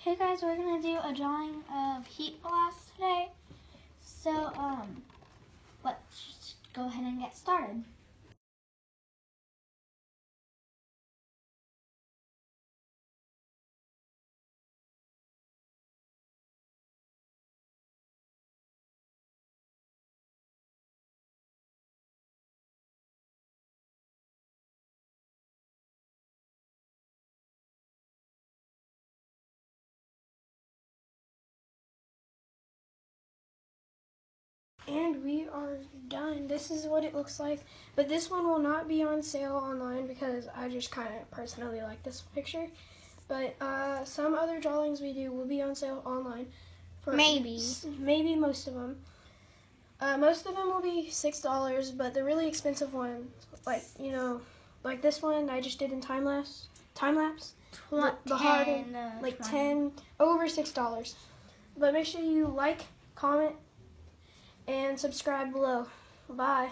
Hey guys, we're gonna do a drawing of Heatblast today. So, um, let's just go ahead and get started. And we are done. This is what it looks like. But this one will not be on sale online because I just kind of personally like this picture. But uh, some other drawings we do will be on sale online. For Maybe. Maybe most of them. Uh, most of them will be $6, but the really expensive ones, like, you know, like this one I just did in time lapse, time lapse, the, the hard, uh, like 20. 10, over $6. But make sure you like, comment, and subscribe below. Bye.